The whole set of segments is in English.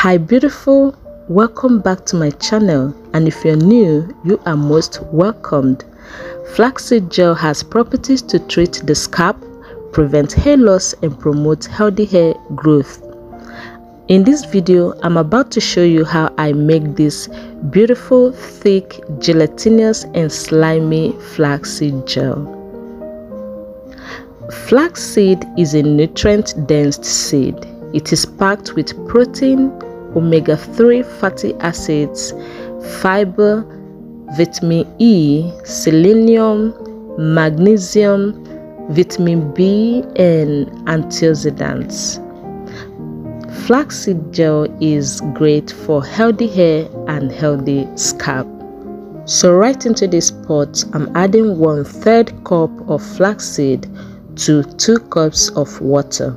hi beautiful. Welcome back to my channel. And if you're new you are most welcomed. Flaxseed gel has properties to treat the scalp prevent hair loss and promote healthy hair growth. In this video i'm about to show you how i make this beautiful thick gelatinous and slimy flaxseed gel. Flaxseed is a nutrient dense seed. It is packed with protein, omega 3 fatty acids, fiber, vitamin E, selenium, magnesium, vitamin B, and antioxidants. Flaxseed gel is great for healthy hair and healthy scalp. So right into this pot, I'm adding one third cup of flaxseed to 2 cups of water.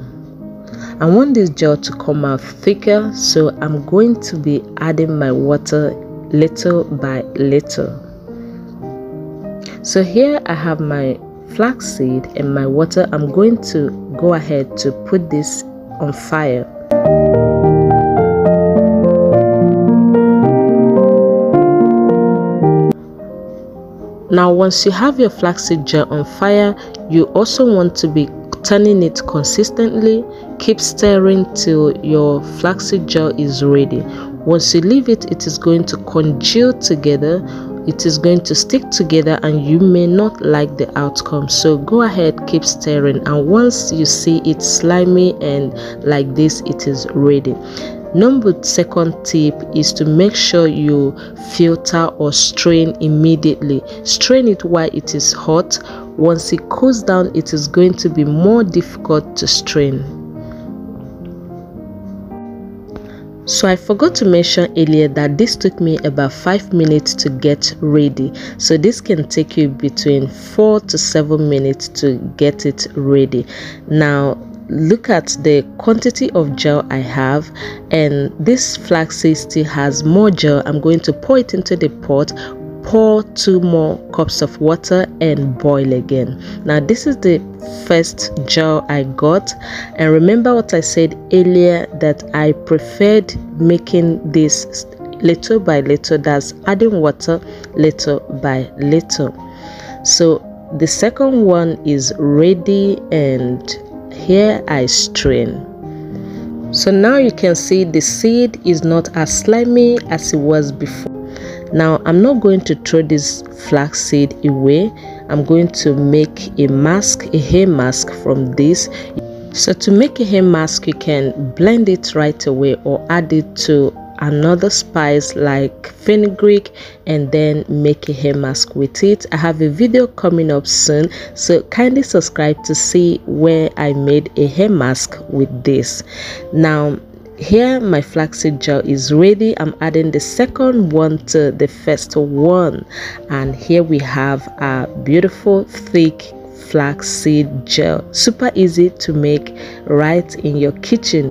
I want this gel to come out thicker so I'm going to be adding my water little by little. So here I have my flaxseed and my water. I'm going to go ahead to put this on fire. Now once you have your flaxseed gel on fire, you also want to be turning it consistently keep stirring till your flaxseed gel is ready. Once you leave it it is going to congeal together. It is going to stick together and you may not like the outcome. So go ahead keep stirring and once you see it slimy and like this it is ready. Number second tip is to make sure you filter or strain immediately. Strain it while it is hot. Once it cools down, it is going to be more difficult to strain. So I forgot to mention earlier that this took me about 5 minutes to get ready. So this can take you between 4 to 7 minutes to get it ready. Now look at the quantity of gel I have and this flaxseed still has more gel. I'm going to pour it into the pot pour two more cups of water and boil again. Now this is the first gel i got. And remember what i said earlier that i preferred making this little by little that's adding water little by little. So the second one is ready and here i strain. So now you can see the seed is not as slimy as it was before now i'm not going to throw this flaxseed away. I'm going to make a mask a hair mask from this. So to make a hair mask you can blend it right away or add it to another spice like fenugreek and then make a hair mask with it. I have a video coming up soon so kindly subscribe to see where i made a hair mask with this. Now here my flaxseed gel is ready. I'm adding the second one to the first one. And here we have a beautiful thick flaxseed gel. Super easy to make right in your kitchen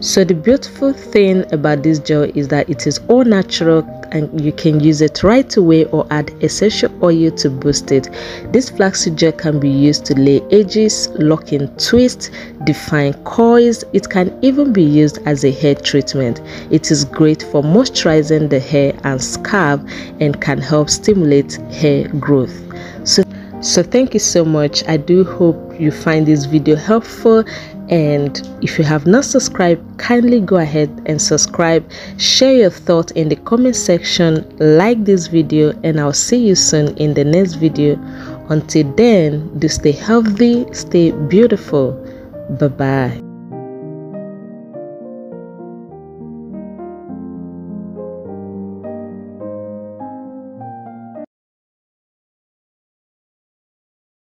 so the beautiful thing about this gel is that it is all natural and you can use it right away or add essential oil to boost it. This flaxseed gel can be used to lay edges, lock in twists, define coils. It can even be used as a hair treatment. It is great for moisturizing the hair and scalp and can help stimulate hair growth. So so thank you so much i do hope you find this video helpful and if you have not subscribed kindly go ahead and subscribe. Share your thoughts in the comment section. Like this video and i'll see you soon in the next video. Until then do stay healthy stay beautiful. Bye bye